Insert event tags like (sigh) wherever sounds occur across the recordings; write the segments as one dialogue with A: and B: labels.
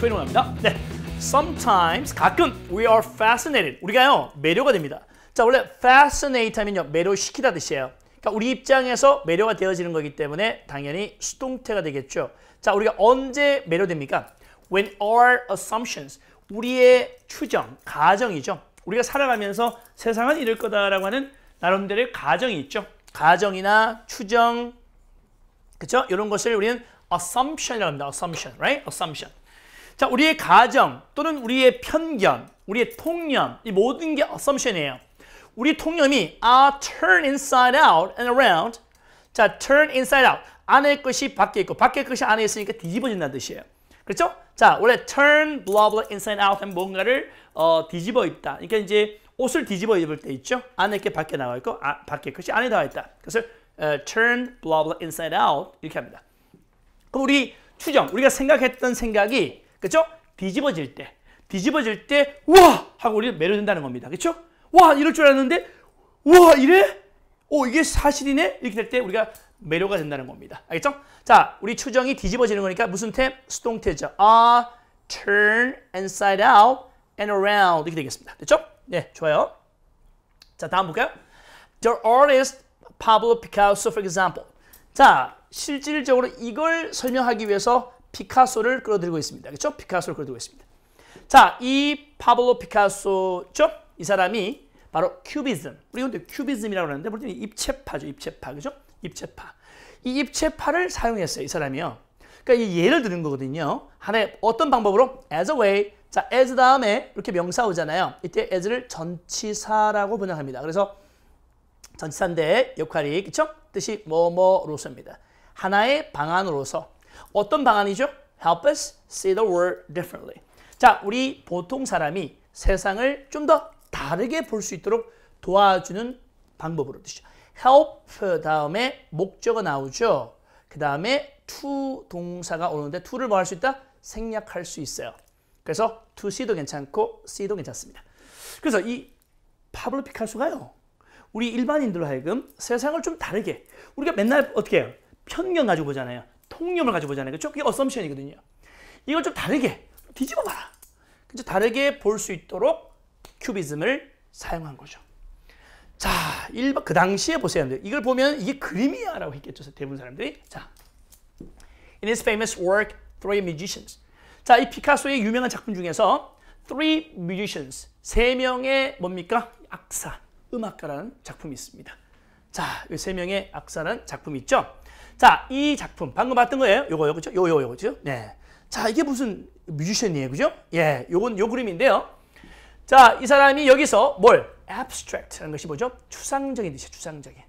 A: 조인호 갑니다. 네. Sometimes 가끔 we are fascinated. 우리가요 매료가 됩니다. 자 원래 fascinate 하면요 매료시키다 뜻이에요. 그러니까 우리 입장에서 매료가 되어지는 거기 때문에 당연히 수동태가 되겠죠. 자 우리가 언제 매료됩니까? When our assumptions 우리의 추정, 가정이죠. 우리가 살아가면서 세상은 이럴 거다라고 하는 나름대로의 가정이 있죠. 가정이나 추정, 그렇죠? 이런 것을 우리는 assumption이라고 합니다. assumption, right? assumption. 자, 우리의 가정 또는 우리의 편견, 우리의 통념, 이 모든 게 assumption이에요. 우리 통념이 아 turn inside out and around. 자, turn inside out. 안에 것이 밖에 있고 밖에 것이 안에 있으니까 뒤집어진다는 뜻이에요. 그렇죠? 자, 원래 turn blah blah inside out 하면 뭔가를 어, 뒤집어 입다. 그러니까 이제 옷을 뒤집어 입을 때 있죠. 안에 게 밖에 나와 있고 아, 밖에 것이 안에 나와 있다. 그래서 어, turn blah blah inside out 이렇게 합니다. 그럼 우리 추정, 우리가 생각했던 생각이 그렇죠? 뒤집어질 때, 뒤집어질 때 와! 하고 우리 매료된다는 겁니다. 그렇죠? 와 이럴 줄 알았는데 와 이래? 오 이게 사실이네? 이렇게 될 때 우리가 매료가 된다는 겁니다. 알겠죠? 자, 우리 추정이 뒤집어지는 거니까 무슨 태? 수동태죠. 아, turn inside out and around 이렇게 되겠습니다. 됐죠? 네, 좋아요. 자, 다음 볼까요? The artist Pablo Picasso, for example. 자, 실질적으로 이걸 설명하기 위해서 피카소를 끌어들이고 있습니다. 그렇죠? 피카소를 끌어들이고 있습니다. 자, 이 파블로 피카소죠? 이 사람이 바로 큐비즘. 우리 근데 큐비즘이라고 볼 때는 입체파죠. 입체파. 그죠? 입체파. 이 입체파를 사용했어요. 이 사람이요. 그러니까 이 예를 드는 거거든요. 하나의 어떤 방법으로 as a way. 자, as 다음에 이렇게 명사 오잖아요. 이때 as를 전치사라고 번역합니다. 그래서 전치사인데 역할이 그쵸? 뜻이 뭐뭐로서입니다. 하나의 방안으로서 어떤 방안이죠? Help us see the world differently. 자, 우리 보통 사람이 세상을 좀 더 다르게 볼 수 있도록 도와주는 방법으로 뜻이죠. help 다음에 목적어 나오죠. 그 다음에 to 동사가 오는데 to를 뭐 할 수 있다? 생략할 수 있어요. 그래서 to see도 괜찮고 see도 괜찮습니다. 그래서 이 파블로 피카소가요. 우리 일반인들로 하여금 세상을 좀 다르게 우리가 맨날 어떻게 해요? 편견 가지고 보잖아요. 통념을 보잖아요. 그렇죠? 그게 어썸션이거든요. 이걸 좀 다르게 뒤집어 봐라. 그죠? 다르게 볼 수 있도록 큐비즘을 사용한 거죠. 자, 1번 그 당시에 보세요. 이걸 보면 이게 그림이야라고 했겠죠. 대부분 사람들이. 자. In his famous work Three Musicians. 자, 이 피카소의 유명한 작품 중에서 Three Musicians. 세 명의 뭡니까? 악사, 음악가라는 작품이 있습니다. 자, 이 세 명의 악사라는 작품이 있죠. 자, 이 작품 방금 봤던 거예요. 요거 요거 죠 요 요 요거죠. 네. 자, 이게 무슨 뮤지션이에요. 그죠? 예. 요건 요 그림인데요. 자, 이 사람이 여기서 뭘? abstract라는 것이 뭐죠? 추상적인 뜻이에요. 추상적인.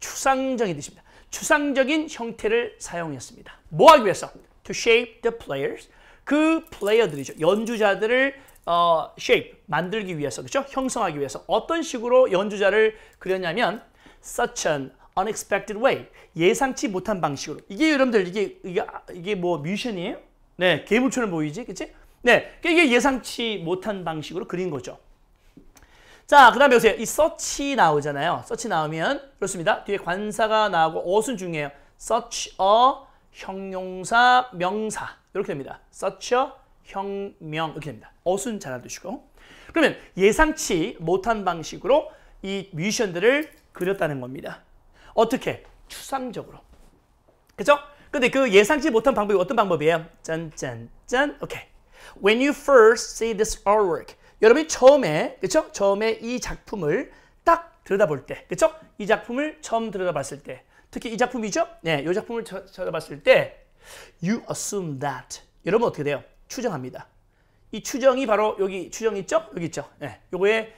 A: 추상적인 뜻입니다. 추상적인 형태를 사용했습니다. 뭐 하기 위해서? To shape the players. 그 플레이어들이죠. 연주자들을 어, shape, 만들기 위해서, 그렇죠? 형성하기 위해서 어떤 식으로 연주자를 그렸냐면 such an unexpected way. 예상치 못한 방식으로. 이게 여러분들 이게 이게 이게 뭐 뮤션이에요? 네, 괴물처럼 보이지, 그렇지? 네, 이게 예상치 못한 방식으로 그린 거죠. 자, 그 다음에 보세요. 이 such 나오잖아요. such 나오면 그렇습니다. 뒤에 관사가 나오고 어순 중요해요. such a 형용사 명사 이렇게 됩니다. such a 형명 이렇게 됩니다. 어순 잘 알아두시고. 그러면 예상치 못한 방식으로 이 뮤지션들을 그렸다는 겁니다. 어떻게? 추상적으로. 그죠? 근데 그 예상치 못한 방법이 어떤 방법이에요? 짠짠짠. 오케이. When you first see this artwork. 여러분이 처음에, 그쵸? 처음에 이 작품을 딱 들여다볼 때, 그쵸? 이 작품을 처음 들여다봤을 때, 특히 이 작품이죠? 네, 이 작품을 들여다봤을 때, you assume that. 여러분 어떻게 돼요? 추정합니다. 이 추정이 바로 여기 추정 있죠? 여기 있죠? 네, 요거의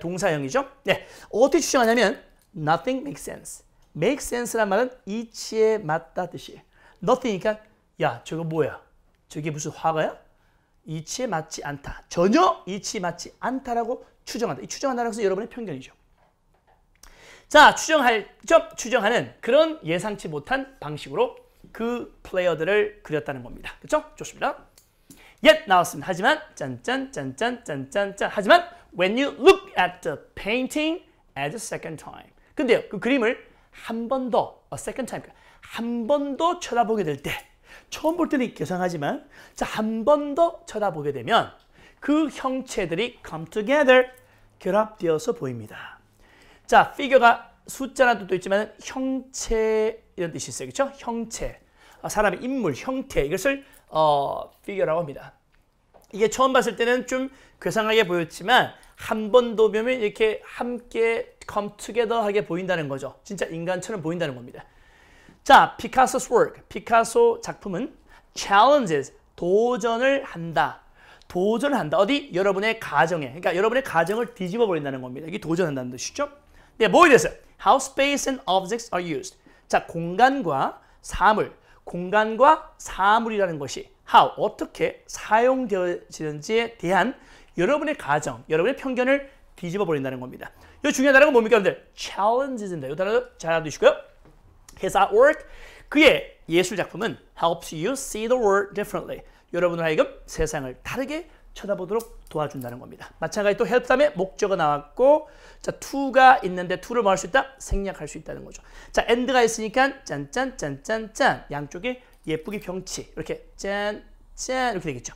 A: 동사형이죠? 네, 어떻게 추정하냐면, nothing makes sense. make sense란 말은 이치에 맞다 뜻이에요. nothing이니까, 야, 저거 뭐야? 저게 무슨 화가야? 이치에 맞지 않다. 전혀 이치에 맞지 않다라고 추정한다. 이 추정한다는 것은 여러분의 편견이죠. 자, 추정할 점, 추정하는 그런 예상치 못한 방식으로 그 플레이어들을 그렸다는 겁니다. 그렇죠? 좋습니다. 옛 나왔습니다. 하지만 짠짠 짠짠 짠짠짠 하지만 when you look at the painting at the second time. 근데요. 그 그림을 한 번 더, a second time. 한 번 더 쳐다보게 될 때 처음 볼 때는 괴상하지만 자, 한 번 더 쳐다보게 되면 그 형체들이 come together 결합되어서 보입니다. 자, 피규어가 숫자라는 뜻도 있지만 형체 이런 뜻이 있어요. 그렇죠? 형체. 아, 사람의 인물, 형태 이것을 어, figure라고 합니다. 이게 처음 봤을 때는 좀 괴상하게 보였지만 한번더 보면 이렇게 함께 come together 하게 보인다는 거죠. 진짜 인간처럼 보인다는 겁니다. 자, 피카소's work. 피카소 작품은 challenges, 도전을 한다. 도전을 한다. 어디? 여러분의 가정에. 그러니까 여러분의 가정을 뒤집어 버린다는 겁니다. 이게 도전한다는 뜻이죠. 네, 뭐에 대해서? How space and objects are used. 자, 공간과 사물. 공간과 사물이라는 것이 how, 어떻게 사용되어지는지에 대한 여러분의 가정, 여러분의 편견을 뒤집어 버린다는 겁니다. 이 중요한 단어가 뭡니까, 여러분들? challenges입니다. 이 단어 잘 알아두시고요. His artwork, 그의 예술 작품은 helps you see the world differently. 여러분을 하여금 세상을 다르게 쳐다보도록 도와준다는 겁니다. 마찬가지 또 help 다음에 목적어 나왔고 자 to가 있는데 to를 뭐 할 수 있다? 생략할 수 있다는 거죠. 자 and가 있으니까 짠짠짠짠짠 양쪽에 예쁘게 병치 이렇게 짠짠 이렇게 되겠죠.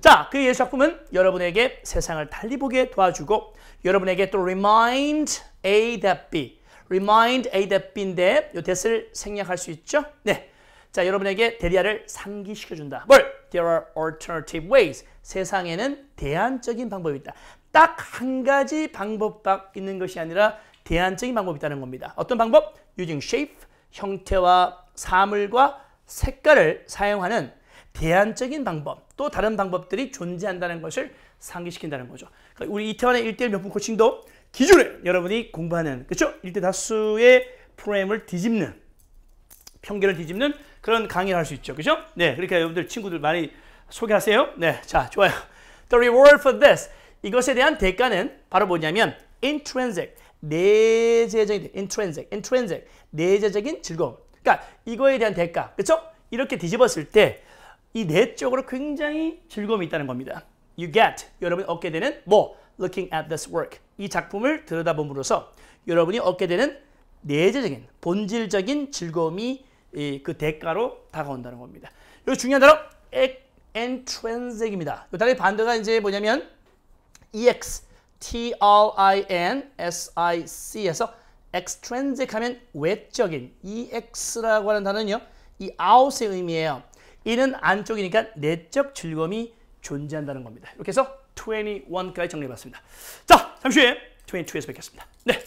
A: 자, 그 예술 작품은 여러분에게 세상을 달리 보게 도와주고 여러분에게 또 remind A that B remind A that B인데 이 that을 생략할 수 있죠? 네. 자, 여러분에게 대리아를 상기시켜준다. 뭘? There are alternative ways. 세상에는 대안적인 방법이 있다. 딱 한 가지 방법밖 있는 것이 아니라 대안적인 방법이 있다는 겁니다. 어떤 방법? Using shape, 형태와 사물과 색깔을 사용하는 대안적인 방법, 또 다른 방법들이 존재한다는 것을 상기시킨다는 거죠. 그러니까 우리 이태원의 1대1 명품 코칭도 기존에 여러분이 공부하는, 그렇죠? 1대 다수의 프로그램을 뒤집는, 편견을 뒤집는 그런 강의를 할 수 있죠. 그죠? 네. 그러니까 여러분들 친구들 많이 소개하세요. 네. 자, 좋아요. (laughs) The reward for this. 이것에 대한 대가는 바로 뭐냐면 intrinsic, 내재적인 intrinsic, intrinsic, 내재적인 즐거움. 그러니까 이거에 대한 대가. 그렇죠? 이렇게 뒤집었을 때 이 내적으로 굉장히 즐거움이 있다는 겁니다. You get. 여러분이 얻게 되는 뭐? Looking at this work. 이 작품을 들여다봄으로써 여러분이 얻게 되는 내재적인, 본질적인 즐거움이 그 대가로 다가온다는 겁니다. 여기 중요한 단어 intrinsic입니다. 이 단어의 반대가 이제 뭐냐면 ex, t-r-i-n-s-i-c에서 extrinsic 하면 외적인 ex라고 하는 단어는요. 이 out의 의미예요. 이는 안쪽이니까 내적 즐거움이 존재한다는 겁니다. 이렇게 해서 21까지 정리해봤습니다. 자, 잠시 후에 22에서 뵙겠습니다. 네.